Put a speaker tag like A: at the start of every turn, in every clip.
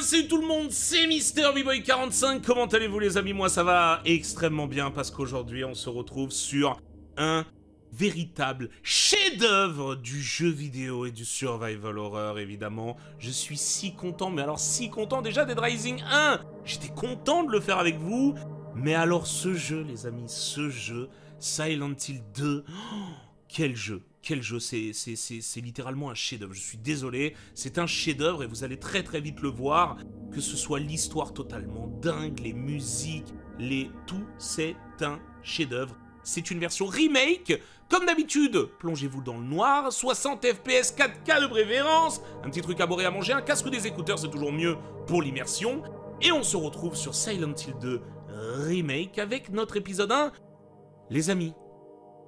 A: salut tout le monde, c'est Mister boy 45 comment allez-vous les amis? Moi ça va extrêmement bien parce qu'aujourd'hui on se retrouve sur un véritable chef-d'œuvre du jeu vidéo et du survival horror évidemment. Je suis si content, mais alors si content déjà Dead Rising 1 J'étais content de le faire avec vous, mais alors ce jeu les amis, ce jeu, Silent Hill 2, quel jeu quel jeu, c'est littéralement un chef-d'œuvre. Je suis désolé, c'est un chef-d'œuvre et vous allez très très vite le voir. Que ce soit l'histoire totalement dingue, les musiques, les tout, c'est un chef-d'œuvre. C'est une version remake. Comme d'habitude, plongez-vous dans le noir, 60 FPS, 4K de préférence, un petit truc à boire et à manger, un casque ou des écouteurs, c'est toujours mieux pour l'immersion. Et on se retrouve sur Silent Hill 2 Remake avec notre épisode 1. Les amis,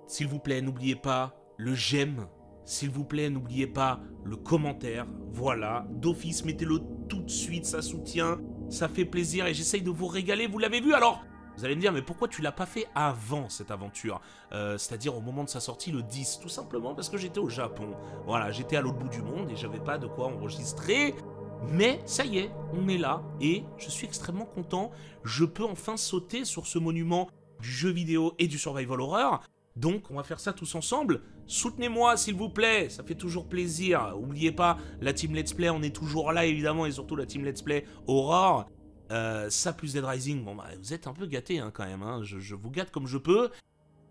A: s'il vous plaît, n'oubliez pas le j'aime. S'il vous plaît, n'oubliez pas le commentaire. Voilà, d'office, mettez-le tout de suite, ça soutient, ça fait plaisir et j'essaye de vous régaler, vous l'avez vu alors vous allez me dire, mais pourquoi tu l'as pas fait avant cette aventure? Euh, C'est-à-dire au moment de sa sortie, le 10, tout simplement parce que j'étais au Japon. Voilà, j'étais à l'autre bout du monde et j'avais pas de quoi enregistrer. Mais ça y est, on est là et je suis extrêmement content. Je peux enfin sauter sur ce monument du jeu vidéo et du survival horror. Donc, on va faire ça tous ensemble. Soutenez-moi, s'il vous plaît, ça fait toujours plaisir. Oubliez pas, la team Let's Play, on est toujours là, évidemment, et surtout la team Let's Play Aurore. Euh, ça plus Dead Rising, bon bah, vous êtes un peu gâtés hein, quand même, hein. je, vous gâte comme je peux.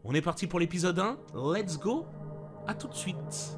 A: On est parti pour l'épisode 1, let's go, à tout de suite.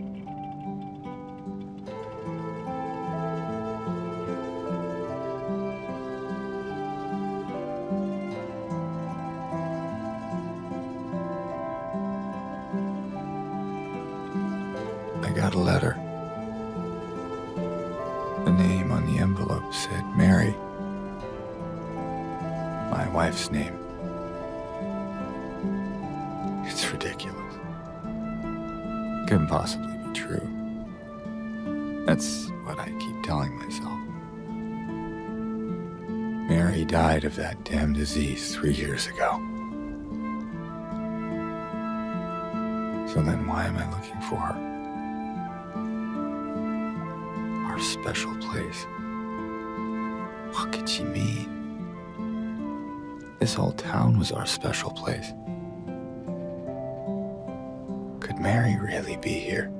B: Mary died of that damn disease three years ago. So then why am I looking for her? Our special place. What could she mean? This whole town was our special place. Could Mary really be here?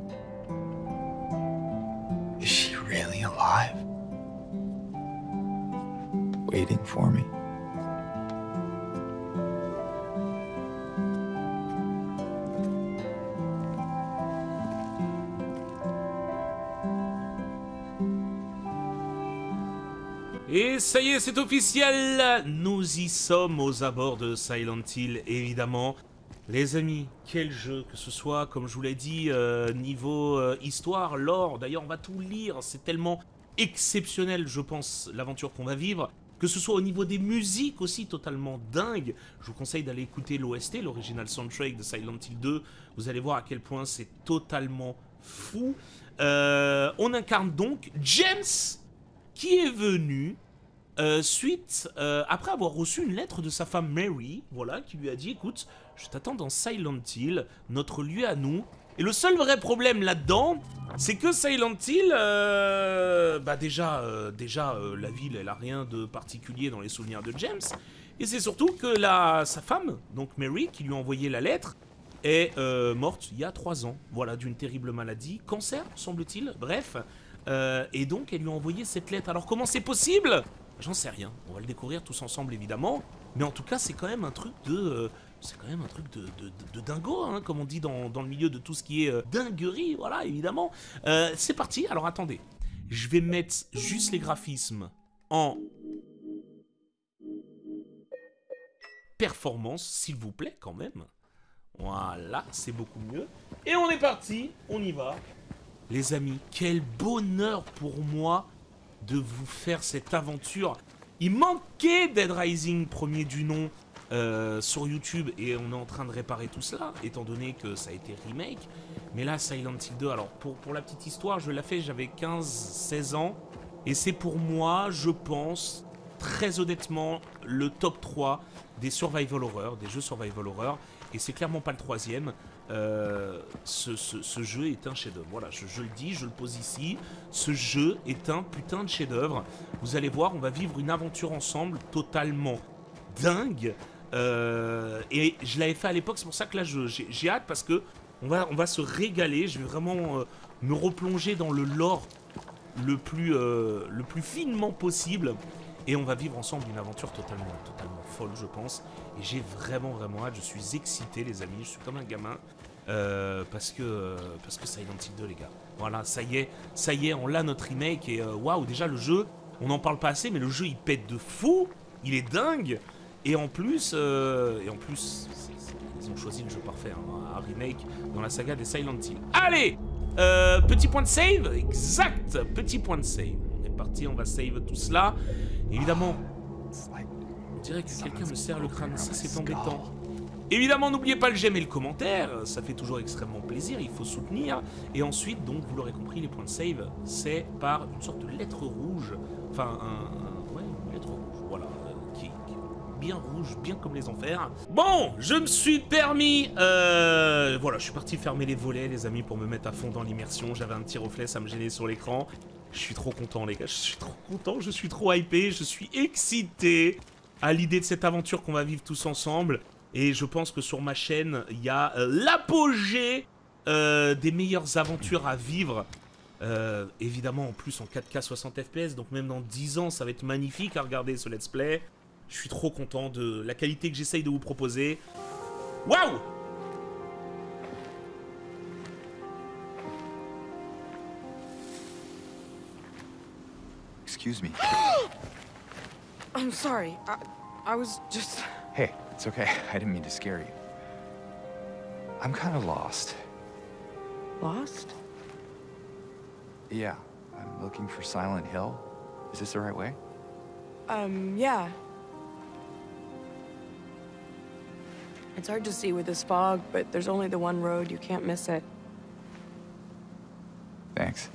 B: Waiting for me?
A: Et ça y est, c'est officiel Nous y sommes aux abords de Silent Hill, évidemment. Les amis, quel jeu, que ce soit, comme je vous l'ai dit, euh, niveau euh, histoire, lore, d'ailleurs on va tout lire, c'est tellement exceptionnel, je pense, l'aventure qu'on va vivre. Que ce soit au niveau des musiques aussi, totalement dingue. Je vous conseille d'aller écouter l'OST, l'original soundtrack de Silent Hill 2. Vous allez voir à quel point c'est totalement fou. Euh, on incarne donc James, qui est venu euh, suite, euh, après avoir reçu une lettre de sa femme Mary, voilà, qui lui a dit, écoute, je t'attends dans Silent Hill, notre lieu à nous. Et le seul vrai problème là-dedans, c'est que Silent Hill, euh, bah déjà, déjà la ville, elle a rien de particulier dans les souvenirs de James. Et c'est surtout que sa femme, donc Mary, qui lui a envoyé la lettre, est morte il y a trois ans. Voilà, d'une terrible maladie, cancer, semble-t-il. Bref. et donc, elle lui a envoyé cette lettre. Alors, comment c'est possible? J'en sais rien. On va le découvrir tous ensemble, évidemment. Mais en tout cas, c'est quand même un truc de... C'est quand même un truc de, dingo, hein, comme on dit dans, le milieu de tout ce qui est euh, dinguerie, voilà, évidemment. Euh, c'est parti, alors attendez. Je vais mettre juste les graphismes en performance, s'il vous plaît, quand même. Voilà, c'est beaucoup mieux. Et on est parti, on y va. Les amis, quel bonheur pour moi de vous faire cette aventure. Il manquait Dead Rising premier du nom euh, sur YouTube et on est en train de réparer tout cela, étant donné que ça a été remake. Mais là, Silent Hill 2, alors pour, pour la petite histoire, je l'ai fait, j'avais 15-16 ans. Et c'est pour moi, je pense, très honnêtement, le top 3 des survival horror, des jeux survival horror. Et c'est clairement pas le troisième. Euh, ce, jeu est un chef-d'œuvre. Voilà, je, le dis, je le pose ici. Ce jeu est un putain de chef-d'œuvre. Vous allez voir, on va vivre une aventure ensemble totalement dingue. Euh, et je l'avais fait à l'époque, c'est pour ça que là j'ai hâte parce que on va, on va se régaler. Je vais vraiment euh, me replonger dans le lore le plus, le plus finement possible. Et on va vivre ensemble une aventure totalement, totalement folle, je pense. Et j'ai vraiment, vraiment hâte. Je suis excité, les amis. Je suis comme un gamin. Euh, parce que parce que Silent Hill 2 les gars. Voilà, ça y est, ça y est, on l'a notre remake et euh, waouh, déjà le jeu, on n'en parle pas assez, mais le jeu il pète de fou, il est dingue et en plus euh, et en plus ils ont choisi le jeu parfait, hein, un remake dans la saga des Silent Hill. Allez, petit point de save, exact, petit point de save. On est parti, on va save tout cela. Évidemment, on dirait que quelqu'un me serre le crâne, ça c'est embêtant. Évidemment, n'oubliez pas le j'aime et le commentaire, ça fait toujours extrêmement plaisir, il faut soutenir. Et ensuite, donc, vous l'aurez compris, les points de save, c'est par une sorte de lettre rouge, enfin, un, ouais, une lettre rouge, bien rouge, bien comme les enfers. Bon, je me suis permis, euh, voilà, je suis parti fermer les volets, les amis, pour me mettre à fond dans l'immersion. J'avais un petit reflet, ça me gênait sur l'écran. Je suis trop content, les gars, je suis trop content, je suis trop hypé, je suis excité à l'idée de cette aventure qu'on va vivre tous ensemble. Et je pense que sur ma chaîne, il y a euh, l'apogée euh, des meilleures aventures à vivre. Évidemment, en plus en 4K 60 FPS, donc même dans 10 ans, ça va être magnifique à regarder ce let's play. Je suis trop content de la qualité que j'essaye de vous proposer. Waouh
B: Excuse me.
C: I'm sorry. I, I was just...
B: Hey, it's okay. I didn't mean to scare you. I'm kind of lost.
C: Lost?
B: Yeah. I'm looking for Silent Hill. Is this the right way?
C: Um, yeah. It's hard to see with this fog, but there's only the one road. You can't miss it.
B: Thanks.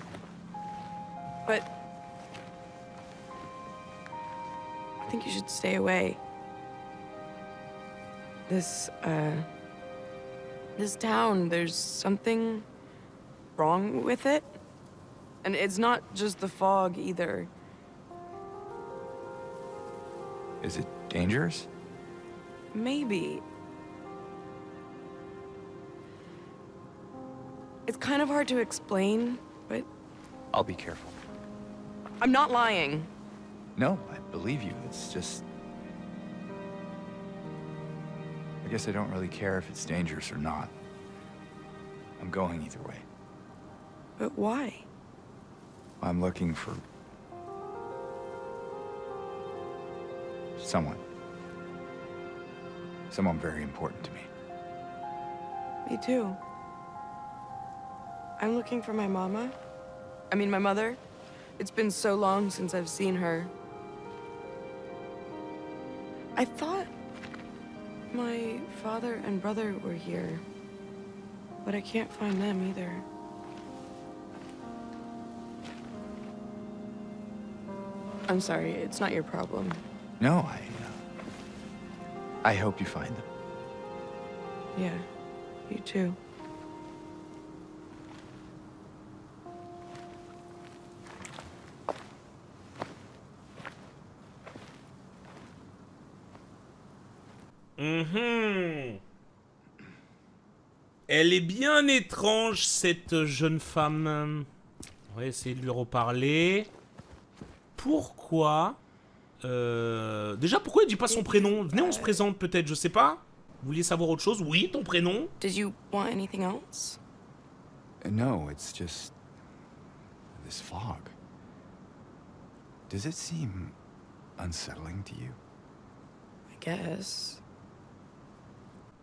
C: But... I think you should stay away. This, uh... This town, there's something wrong with it. And it's not just the fog, either.
B: Is it dangerous?
C: maybe. Kind of hard to explain, but
B: I'll be careful.
C: I'm not lying.
B: No, I believe you. It's just... I guess I don't really care if it's dangerous or not. I'm going either way.
C: But why?
B: I'm looking for... someone. Someone very important to me.
C: Me too. I'm looking for my mama. I mean, my mother. It's been so long since I've seen her. I thought my father and brother were here, but I can't find them either. I'm sorry, it's not your problem.
B: No, I... Uh, I hope you find them.
C: Yeah, you too.
A: Elle est bien étrange, cette jeune femme. On va essayer de lui reparler. Pourquoi euh, Déjà, pourquoi il dit pas son prénom? Venez, on se présente peut-être, je sais pas. Vous vouliez savoir autre chose? Oui, ton prénom?
C: Did you want anything else?
B: Uh, No, it's just... this fog. Does it seem unsettling to you?
C: I guess.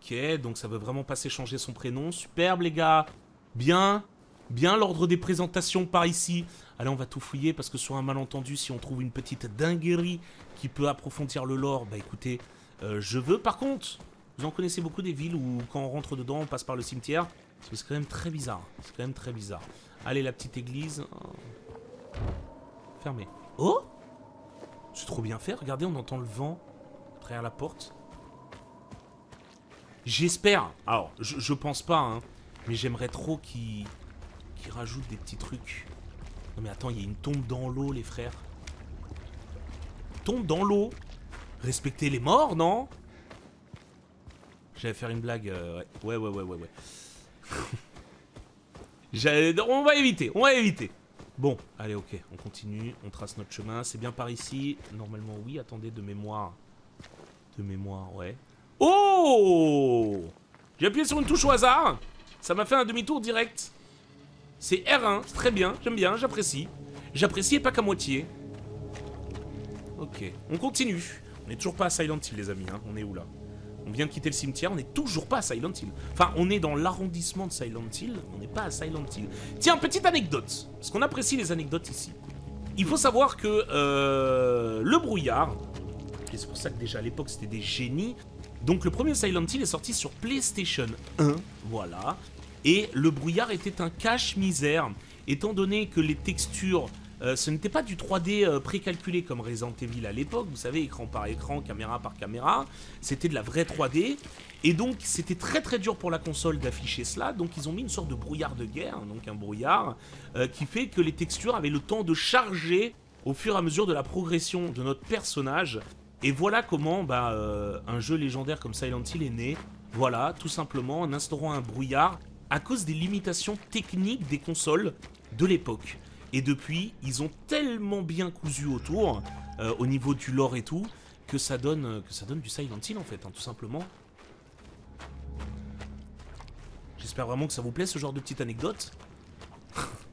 A: Ok, donc ça veut vraiment pas s'échanger son prénom. Superbe, les gars. Bien. Bien l'ordre des présentations par ici. Allez, on va tout fouiller parce que sur un malentendu, si on trouve une petite dinguerie qui peut approfondir le lore, bah écoutez, euh, je veux. Par contre, vous en connaissez beaucoup des villes où quand on rentre dedans, on passe par le cimetière. C'est quand même très bizarre. C'est quand même très bizarre. Allez, la petite église. Fermée. Oh? C'est trop bien fait. Regardez, on entend le vent travers la porte. J'espère. Alors, je, pense pas, hein. Mais j'aimerais trop qu'ils qu'ils rajoutent des petits trucs. Non mais attends, il y a une tombe dans l'eau, les frères. Tombe dans l'eau. Respecter les morts, non? J'allais faire une blague. euh, ouais, ouais, ouais, ouais, ouais. on va éviter, on va éviter. Bon, allez, ok, on continue, on trace notre chemin. C'est bien par ici. Normalement, oui. Attendez, de mémoire. De mémoire, ouais. Oh J'ai appuyé sur une touche au hasard. Ça m'a fait un demi-tour direct. C'est R1, c'est très bien, j'aime bien, j'apprécie. J'apprécie et pas qu'à moitié. Ok, on continue. On n'est toujours pas à Silent Hill, les amis. hein. On est où là? On vient de quitter le cimetière, on n'est toujours pas à Silent Hill. Enfin, on est dans l'arrondissement de Silent Hill, on n'est pas à Silent Hill. Tiens, petite anecdote, parce qu'on apprécie les anecdotes ici. Il faut savoir que euh, le brouillard, c'est pour ça que déjà à l'époque c'était des génies, donc le premier Silent Hill est sorti sur PlayStation 1, voilà. Et le brouillard était un cache-misère, étant donné que les textures, euh, ce n'était pas du 3D euh, précalculé comme Resident Evil à l'époque, vous savez, écran par écran, caméra par caméra, c'était de la vraie 3D. Et donc c'était très très dur pour la console d'afficher cela, donc ils ont mis une sorte de brouillard de guerre, donc un brouillard, euh, qui fait que les textures avaient le temps de charger au fur et à mesure de la progression de notre personnage. Et voilà comment bah, euh, un jeu légendaire comme Silent Hill est né. Voilà, tout simplement en instaurant un brouillard à cause des limitations techniques des consoles de l'époque. Et depuis, ils ont tellement bien cousu autour, euh, au niveau du lore et tout, que ça donne, euh, du Silent Hill en fait, hein, tout simplement. J'espère vraiment que ça vous plaît ce genre de petite anecdote.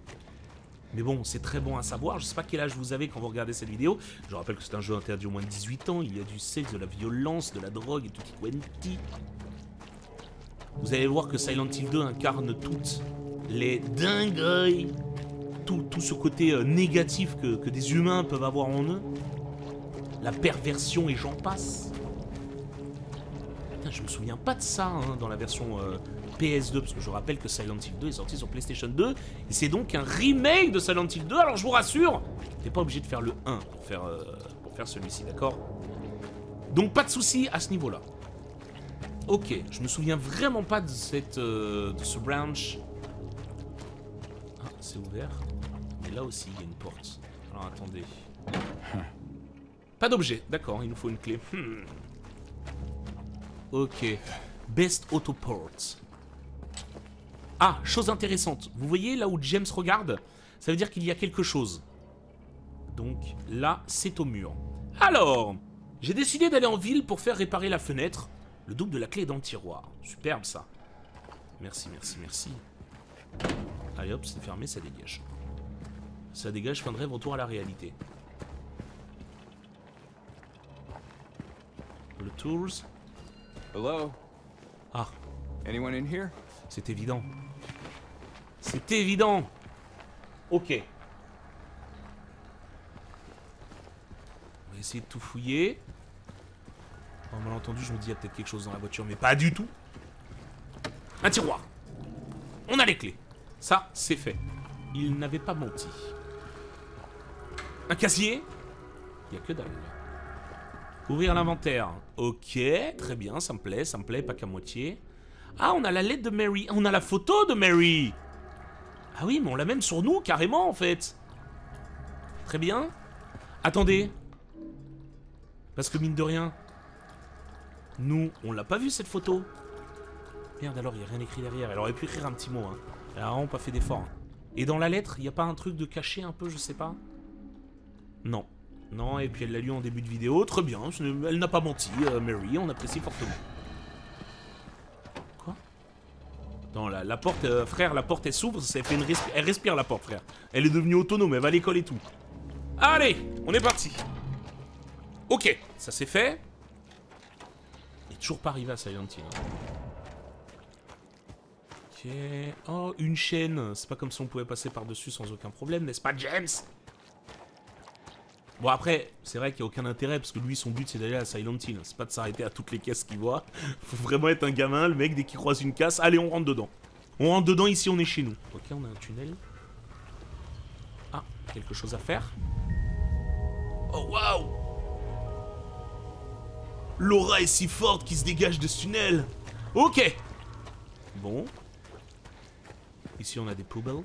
A: Mais bon, c'est très bon à savoir. Je sais pas quel âge vous avez quand vous regardez cette vidéo. Je rappelle que c'est un jeu interdit au moins de 18 ans. Il y a du sexe, de la violence, de la drogue et tout quanti. Vous allez voir que Silent Hill 2 incarne toutes les dingueries, tout, tout ce côté euh, négatif que, que des humains peuvent avoir en eux. La perversion et j'en passe. Je me souviens pas de ça hein, dans la version euh, PS2, parce que je rappelle que Silent Hill 2 est sorti sur PlayStation 2, et c'est donc un remake de Silent Hill 2, alors je vous rassure, t'es pas obligé de faire le 1 pour faire, euh, pour faire celui-ci, d'accord? Donc pas de souci à ce niveau-là. Ok, je me souviens vraiment pas de cette euh, de ce branch. Ah, c'est ouvert. Et là aussi, il y a une porte. Alors attendez. Pas d'objet, d'accord, il nous faut une clé. Hmm. Ok. Best Autoports. Ah, chose intéressante. Vous voyez là où James regarde? Ça veut dire qu'il y a quelque chose. Donc là, c'est au mur. Alors, j'ai décidé d'aller en ville pour faire réparer la fenêtre. Le double de la clé dans le tiroir. Superbe ça. Merci, merci, merci. Allez hop, c'est fermé, ça dégage. Ça dégage, fin de rêve, retour à la réalité. Le tools.
B: Hello?
A: Ah,
B: Anyone in here?
A: c'est évident. C'est évident. Ok. On va essayer de tout fouiller. En malentendu, je me dis, il y a peut-être quelque chose dans la voiture, mais pas du tout. Un tiroir. On a les clés. Ça, c'est fait. Il n'avait pas menti. Un casier Il n'y a que dalle. Ouvrir l'inventaire. Ok, très bien, ça me plaît, ça me plaît, pas qu'à moitié. Ah, on a la lettre de Mary. On a la photo de Mary. Ah oui, mais on l'a même sur nous, carrément, en fait. Très bien. Attendez. Parce que mine de rien, nous, on l'a pas vu cette photo. Merde, alors, il n'y a rien écrit derrière. Elle aurait pu écrire un petit mot. Hein. Elle a vraiment pas fait d'effort. Et dans la lettre, il a pas un truc de caché un peu, je sais pas? Non. Non, et puis elle l'a lu en début de vidéo. Très bien, elle n'a pas menti, euh, Mary, on apprécie fortement. Quoi? Non, la, porte, euh, frère, la porte elle s'ouvre, ça fait une elle respire la porte, frère. Elle est devenue autonome, elle va à l'école et tout. Allez, on est parti. Ok, ça c'est fait. Il est toujours pas arrivé à Silent Hill. hein. Ok. Oh, une chaîne. C'est pas comme si on pouvait passer par-dessus sans aucun problème, n'est-ce pas, James? Bon, après, c'est vrai qu'il n'y a aucun intérêt parce que lui, son but, c'est d'aller à Silent Hill. C'est pas de s'arrêter à toutes les caisses qu'il voit. Faut vraiment être un gamin, le mec, dès qu'il croise une casse, allez, on rentre dedans. On rentre dedans, ici, on est chez nous. Ok, on a un tunnel. Ah, quelque chose à faire. Oh, waouh L'aura est si forte qu'il se dégage de ce tunnel. Ok. Bon. Ici, on a des poubelles.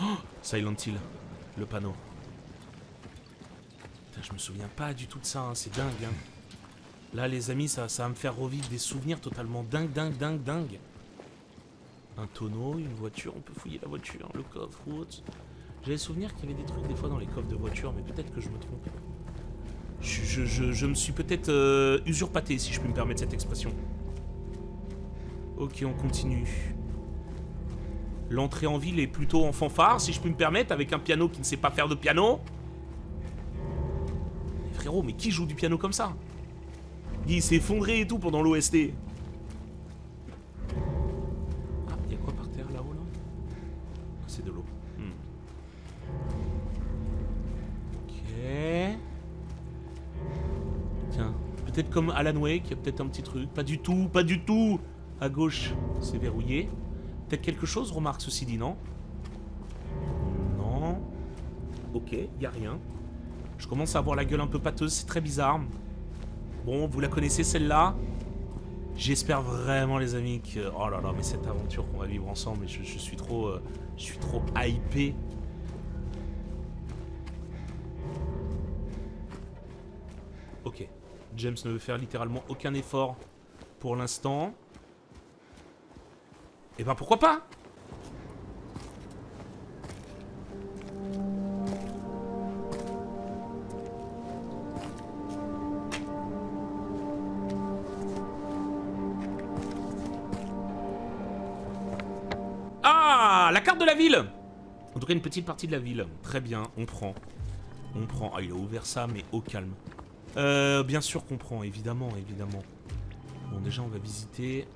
A: Oh, Silent Hill. Le panneau. Je me souviens pas du tout de ça, hein, c'est dingue. Hein. Là, les amis, ça, va me faire revivre des souvenirs totalement dingue, dingue, dingue, dingue. Un tonneau, une voiture, on peut fouiller la voiture, le coffre ou autre. J'avais souvenir qu'il y avait des trucs des fois dans les coffres de voiture, mais peut-être que je me trompe. Je, me suis peut-être euh, usurpaté, si je puis me permettre cette expression. Ok, on continue. L'entrée en ville est plutôt en fanfare, si je puis me permettre, avec un piano qui ne sait pas faire de piano. Frérot, mais qui joue du piano comme ça? Il s'est effondré et tout pendant l'OST. Ah, il y a quoi par terre là-haut là, Ah, C'est de l'eau. Hmm. Ok. Tiens, peut-être comme Alan Wake, il y a peut-être un petit truc. Pas du tout, pas du tout À gauche, c'est verrouillé. Peut-être quelque chose, remarque ceci dit, non? Non. Ok, y a rien. Je commence à avoir la gueule un peu pâteuse, c'est très bizarre. Bon, vous la connaissez celle-là? J'espère vraiment les amis que... Oh là là, mais cette aventure qu'on va vivre ensemble, je, suis trop... euh, je suis trop hypé. Ok. James ne veut faire littéralement aucun effort pour l'instant. Et ben pourquoi pas? La ville En tout une petite partie de la ville. Très bien, on prend. On prend. Ah il a ouvert ça mais au calme. Euh, bien sûr qu'on prend, évidemment, évidemment. Bon déjà on va visiter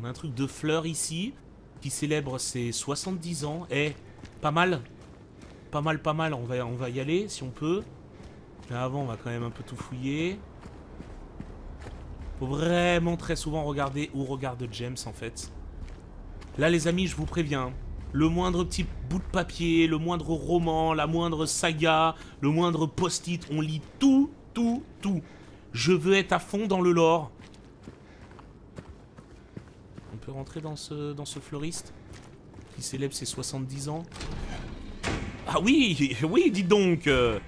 A: on a un truc de fleurs ici qui célèbre ses 70 ans. Eh, pas mal. Pas mal, pas mal. On va, on va y aller si on peut. Mais avant, on va quand même un peu tout fouiller. Faut vraiment très souvent regarder où regarde James en fait. Là, les amis, je vous préviens. Le moindre petit bout de papier, le moindre roman, la moindre saga, le moindre post-it, on lit tout, tout, tout. Je veux être à fond dans le lore. On peut rentrer dans ce, dans ce fleuriste qui célèbre ses 70 ans? Ah oui, oui, dites donc. euh.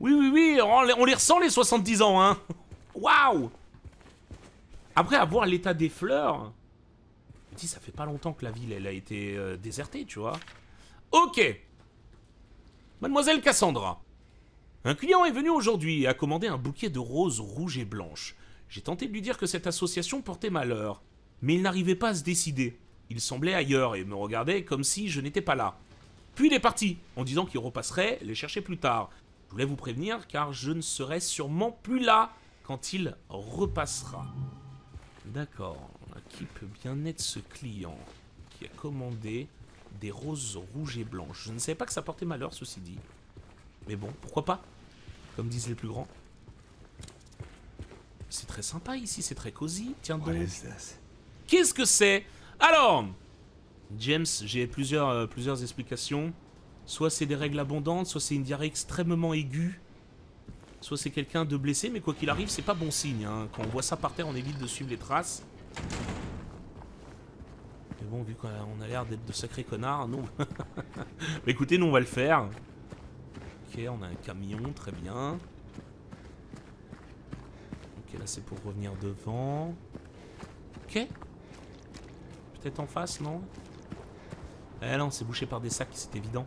A: Oui, oui, oui, on les, ressent les 70 ans, hein. Waouh Après, à voir l'état des fleurs... Ça fait pas longtemps que la ville, elle a été euh, désertée, tu vois. Ok Mademoiselle Cassandra. Un client est venu aujourd'hui et a commandé un bouquet de roses rouges et blanches. J'ai tenté de lui dire que cette association portait malheur, mais il n'arrivait pas à se décider. Il semblait ailleurs et me regardait comme si je n'étais pas là. Puis il est parti, en disant qu'il repasserait les chercher plus tard. Je voulais vous prévenir car je ne serai sûrement plus là quand il repassera. D'accord, qui peut bien être ce client qui a commandé des roses rouges et blanches Je ne savais pas que ça portait malheur, ceci dit. Mais bon, pourquoi pas Comme disent les plus grands. C'est très sympa ici, c'est très cosy. Tiens donc. Qu'est-ce que c'est? Alors, James, j'ai plusieurs, euh, plusieurs explications. Soit c'est des règles abondantes, soit c'est une diarrhée extrêmement aiguë. Soit c'est quelqu'un de blessé, mais quoi qu'il arrive, c'est pas bon signe. hein. Quand on voit ça par terre, on évite de suivre les traces. Mais bon, vu qu'on a, l'air d'être de sacrés connards, nous... mais écoutez, nous on va le faire. Ok, on a un camion, très bien. Ok, là c'est pour revenir devant. Ok. Peut-être en face, non? Eh non, c'est bouché par des sacs, c'est évident.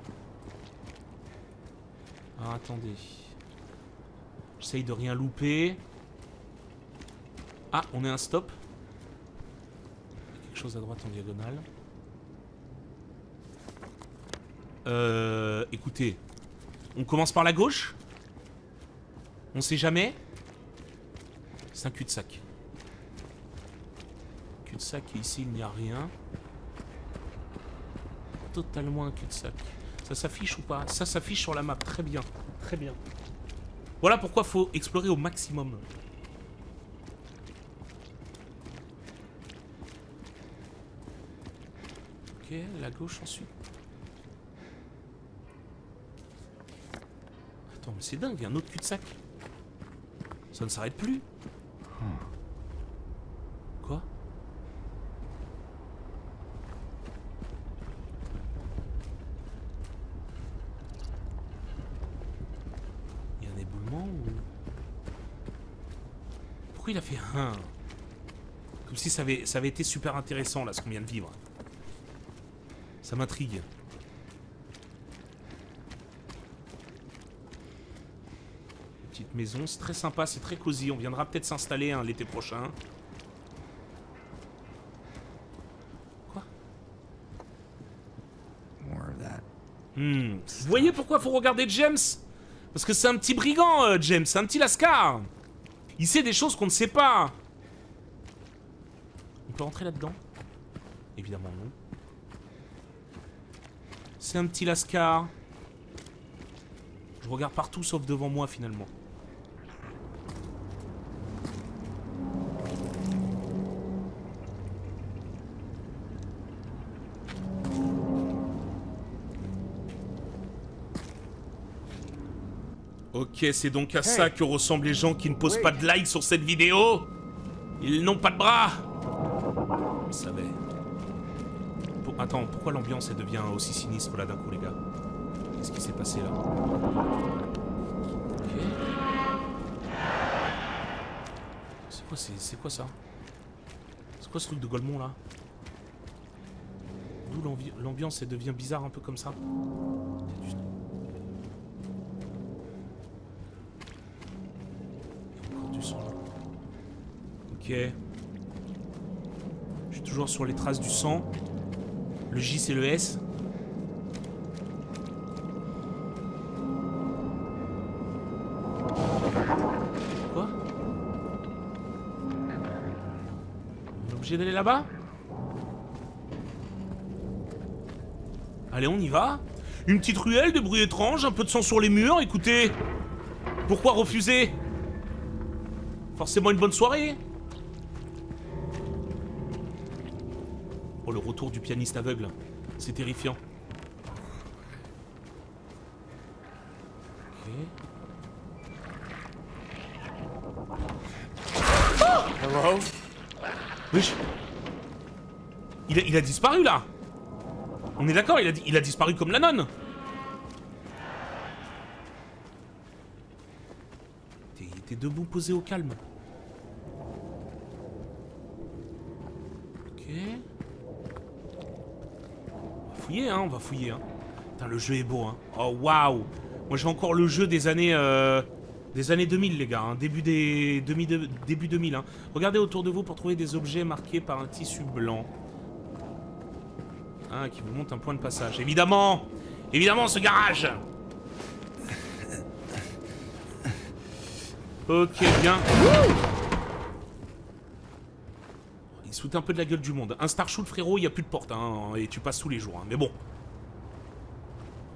A: Ah, attendez. J'essaye de rien louper. Ah, on est un stop. Il y a quelque chose à droite en diagonale. Euh, écoutez. On commence par la gauche? On sait jamais? C'est un cul-de-sac. Cul-de-sac et ici il n'y a rien. Totalement un cul-de-sac. Ça s'affiche ou pas? Ça s'affiche sur la map, très bien. Très bien. Voilà pourquoi faut explorer au maximum. La gauche ensuite. Attends, mais c'est dingue, il y a un autre cul-de-sac. Ça ne s'arrête plus. Quoi? Il y a un éboulement ou... Pourquoi il a fait un? Comme si ça avait été super intéressant là, ce qu'on vient de vivre. Ça m'intrigue. Petite maison, c'est très sympa, c'est très cosy. On viendra peut-être s'installer hein, l'été prochain. Quoi? Hmm. Vous voyez pourquoi faut regarder James? Parce que c'est un petit brigand, euh, James, c'est un petit lascar. Il sait des choses qu'on ne sait pas. On peut rentrer là-dedans? Évidemment non. C'est un petit lascar. Je regarde partout sauf devant moi finalement. Ok, c'est donc à ça que ressemblent les gens qui ne posent pas de like sur cette vidéo. Ils n'ont pas de bras. Attends, pourquoi l'ambiance elle devient aussi sinistre là d'un coup, les gars? Qu'est-ce qui s'est passé là? C'est quoi, c'est quoi ça? C'est quoi ce truc de Golemont là? D'où l'ambi- l'ambiance elle devient bizarre un peu comme ça? Ok. Je suis toujours sur les traces du sang. Le J c'est le S. Quoi On est obligé d'aller là-bas Allez, on y va. Une petite ruelle, des bruits étranges, un peu de sang sur les murs, écoutez. Pourquoi refuser? Forcément une bonne soirée le retour du pianiste aveugle. C'est terrifiant. Ok.
B: Hello?
A: Wesh. Il a, il a disparu là On est d'accord, il a, il a disparu comme la nonne T'es- Il était debout posé au calme. Ok. On va hein, on va fouiller. Hein. Putain, le jeu est beau, hein. Oh, waouh Moi, j'ai encore le jeu des années... euh, Des années 2000, les gars. Début, des... Début 2000, hein. Regardez autour de vous pour trouver des objets marqués par un tissu blanc. Ah, qui vous montre un point de passage. Évidemment Évidemment, ce garage Ok, bien. Il un peu de la gueule du monde. Un star frérot, il n'y a plus de porte, hein, et tu passes tous les jours. hein. Mais bon.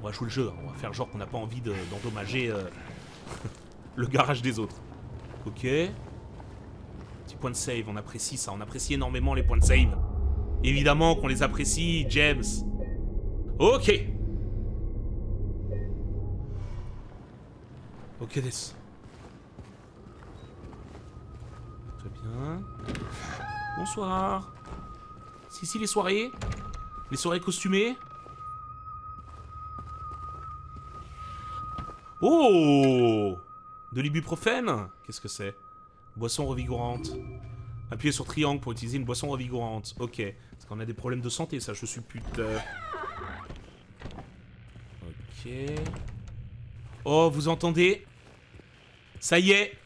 A: On va jouer le jeu, hein. on va faire genre qu'on n'a pas envie de- d'endommager euh, le garage des autres. Ok. Petit point de save, on apprécie ça, on apprécie énormément les points de save. Évidemment qu'on les apprécie, James. Ok. Ok, des. Très bien. Bonsoir. C'est ici les soirées Les soirées costumées Oh De l'ibuprofène? Qu'est-ce que c'est? Boisson revigorante. Appuyez sur triangle pour utiliser une boisson revigorante. Ok. Parce qu'on a des problèmes de santé, ça, je suis pute. Ok. Oh, vous entendez? Ça y est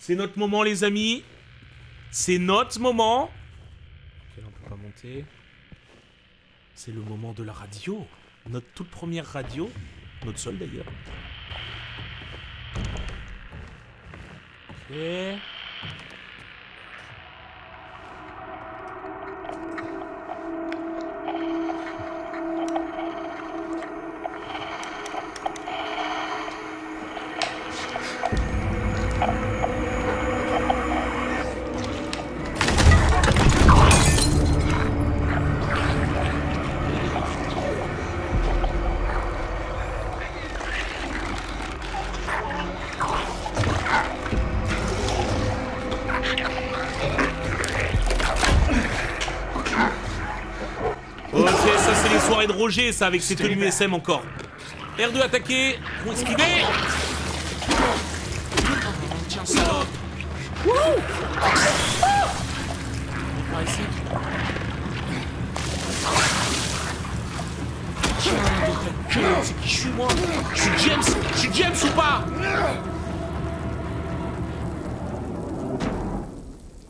A: C'est notre moment, les amis C'est notre moment Ok, là, on peut pas monter. C'est le moment de la radio. Notre toute première radio. Notre seule, d'ailleurs. Ok. Soirées de Roger, ça, avec ses tenues SM encore. R2 attaqué, pour esquiver. Tiens, salope. Wouh Par ici. Tiens, de ta gueule, c'est qui je suis moi Je suis James Je suis James ou pas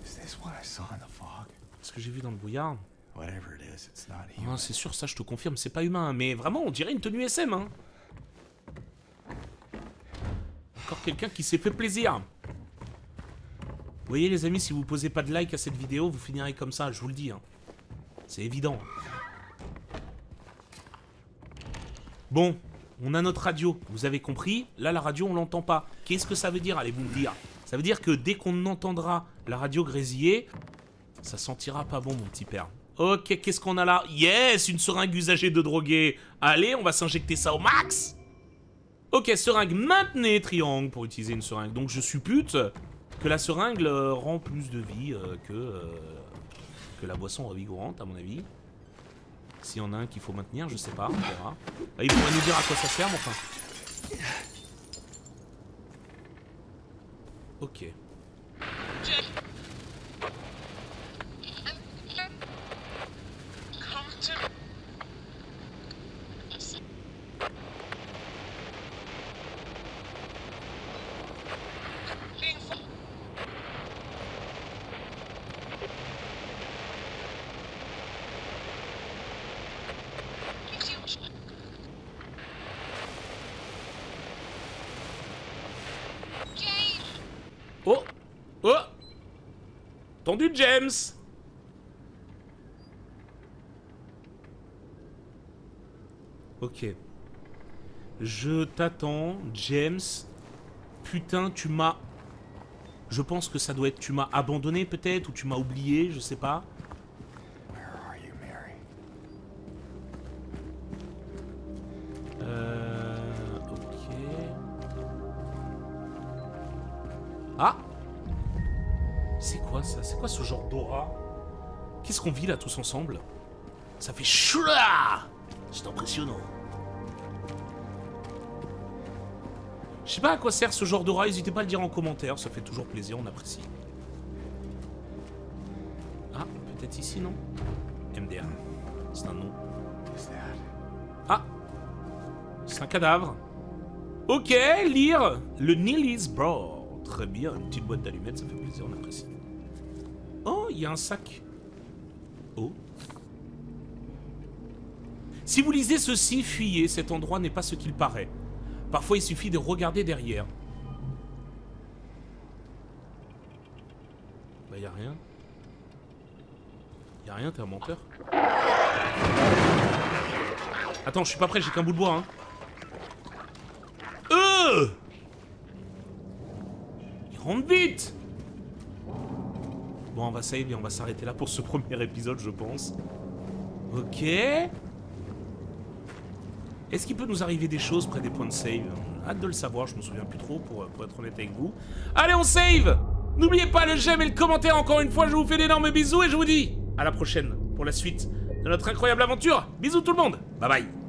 B: Is this what I saw in the fog?
A: Ce que j'ai vu dans le brouillard.
B: Whatever it is, it's not human.
A: c'est sûr, ça je te confirme, c'est pas humain, mais vraiment, on dirait une tenue SM, hein. Encore quelqu'un qui s'est fait plaisir. Vous voyez les amis, si vous posez pas de like à cette vidéo, vous finirez comme ça, je vous le dis. hein. C'est évident. Bon, on a notre radio, vous avez compris? Là, la radio, on l'entend pas. Qu'est-ce que ça veut dire, allez-vous me dire Ça veut dire que dès qu'on entendra la radio grésiller, ça sentira pas bon, mon petit père. Ok, qu'est-ce qu'on a là? Yes, une seringue usagée de drogué. Allez, on va s'injecter ça au max. Ok, seringue, maintenez triangle pour utiliser une seringue. Donc je suppute que la seringue euh, rend plus de vie euh, que, euh, que la boisson revigorante, à mon avis. S'il y en a un qu'il faut maintenir, je sais pas, on verra. Ah, il pourrait nous dire à quoi ça sert, mais enfin. Ok. Oh Oh Tendu James Ok. Je t'attends, James. Putain, tu m'as... Je pense que ça doit être... Tu m'as abandonné peut-être Ou tu m'as oublié, je sais pas. Tous ensemble Ça fait choula C'est impressionnant. Je sais pas à quoi sert ce genre d'aura, n'hésitez pas à le dire en commentaire, ça fait toujours plaisir, on apprécie. Ah, peut-être ici, non? MDR. C'est un nom. Ah C'est un cadavre. Ok, lire le Nilis Bro. Très bien, une petite boîte d'allumettes, ça fait plaisir, on apprécie. Oh, il y a un sac. Oh. Si vous lisez ceci, fuyez, cet endroit n'est pas ce qu'il paraît. Parfois, il suffit de regarder derrière. Bah, y a rien. Y a rien, t'es un menteur. Attends, je suis pas prêt, j'ai qu'un bout de bois, hein. Euh Il rentre vite Bon, on va save et on va s'arrêter là pour ce premier épisode, je pense. Ok. Est-ce qu'il peut nous arriver des choses près des points de save? Hâte de le savoir, je me souviens plus trop pour, pour être honnête avec vous. Allez, on save N'oubliez pas le j'aime et le commentaire encore une fois, je vous fais d'énormes bisous et je vous dis à la prochaine pour la suite de notre incroyable aventure. Bisous tout le monde, bye bye